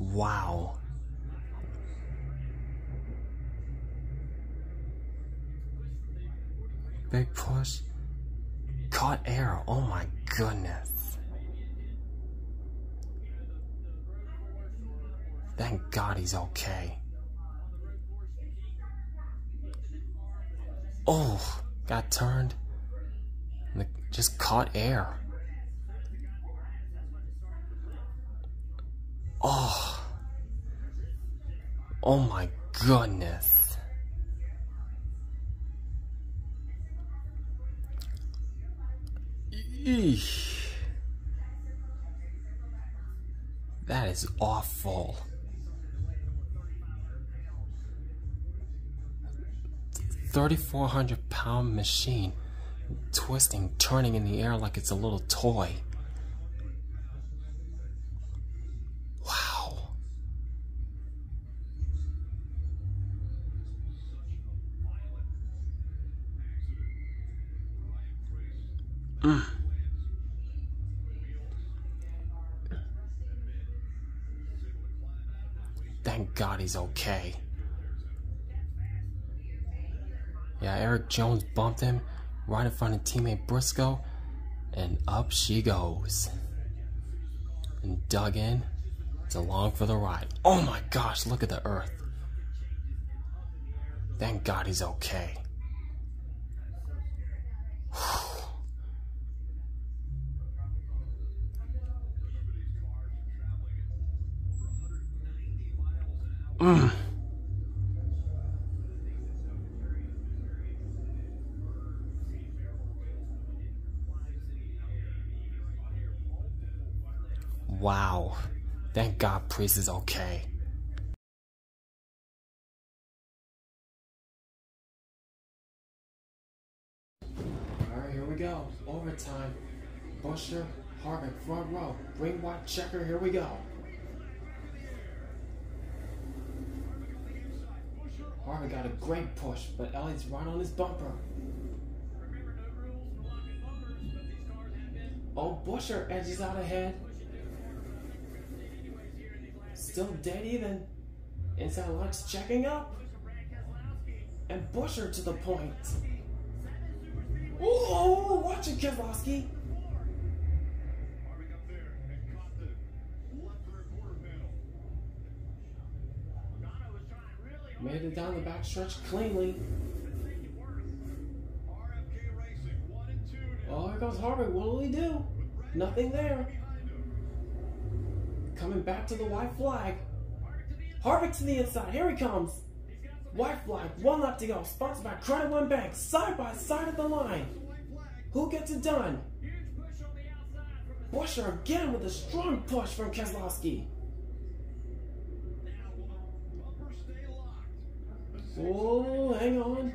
Wow. Big push. Caught air. Oh my goodness. Thank God he's okay. Oh, got turned. Just caught air. Oh. Oh my goodness. Eesh. That is awful. 3,400 pound machine twisting, turning in the air like it's a little toy. Thank God he's okay. Yeah, Erik Jones bumped him right in front of teammate Briscoe, and up she goes. And dug in. It's along for the ride. Oh my gosh, look at the earth. Thank God he's okay. Mm. Wow. Thank God Preece is okay. Alright, here we go. Overtime. Buescher, Harvick, front row. Green, white, checker, here we go. Harvick got a great push, but Elliott's right on his bumper. Oh, Buescher edges out ahead. Still dead even. Inside Lux checking up. And Buescher to the point. Oh, watch it, Keselowski. Made it down the backstretch cleanly. Oh, here goes Harvick. What will he do? Nothing there. Coming back to the white flag. Harvick to the inside. Here he comes. White flag. One lap to go. Sponsored by Credit One Bank. Side by side of the line. Who gets it done? Buescher again with a strong push from Keselowski. Oh, hang on.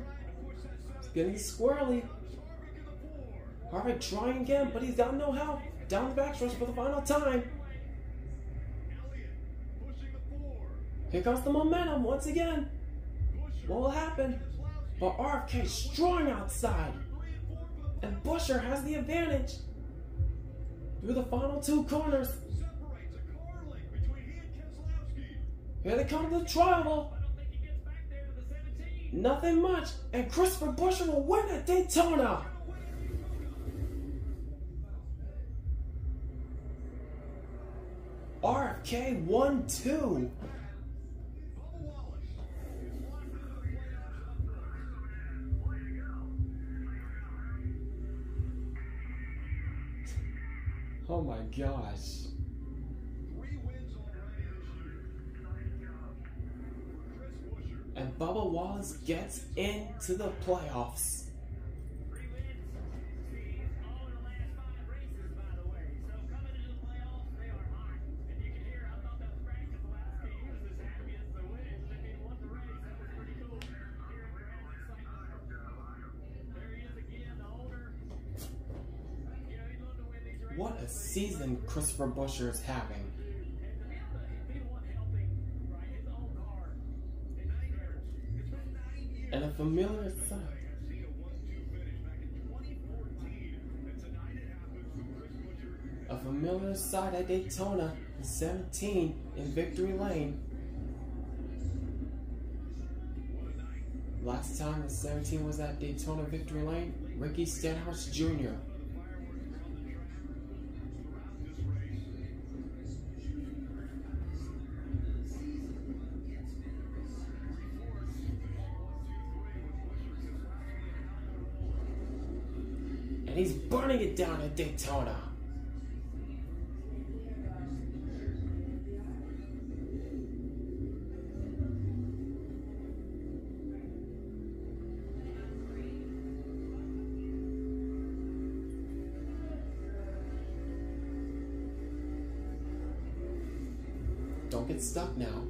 It's getting squirrely. Harvick trying again, but he's got no help. Down the backstretch for the final time. Here comes the momentum once again. What will happen? But RFK strong outside. And Buescher has the advantage. Through the final two corners. Here they come to the trial. Nothing much. And Christopher Buescher will win at Daytona. RFK 1 2. Oh my gosh. And Bubba Wallace gets into the playoffs. What a season Christopher Buescher is having. And a familiar sight. a familiar sight at Daytona in 17 in Victory Lane. Last time in 17 was at Daytona Victory Lane, Ricky Stenhouse Jr. And he's burning it down at Daytona. Don't get stuck now.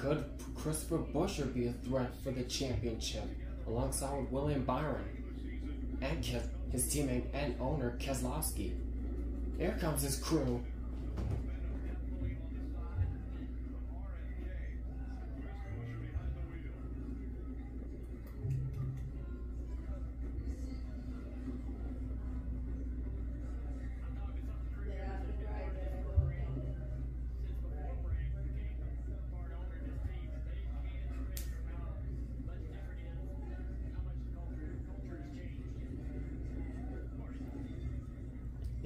Could Christopher Buescher be a threat for the championship alongside with William Byron and his teammate and owner Keselowski? Here comes his crew.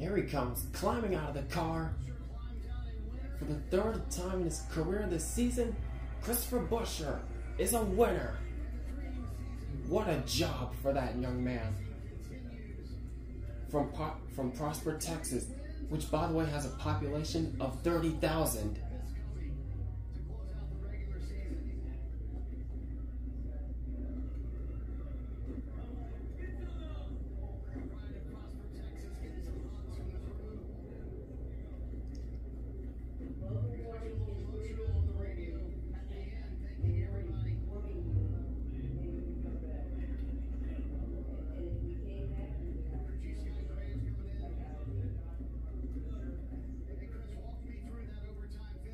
There he comes, climbing out of the car. For the third time in his career this season, Christopher Buescher is a winner. What a job for that young man. From, from Prosper, Texas, which by the way has a population of 30,000.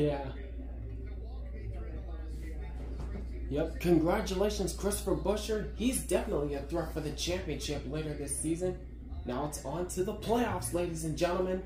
Yeah. Yep. Congratulations, Christopher Buescher. He's definitely a threat for the championship later this season. Now it's on to the playoffs, ladies and gentlemen.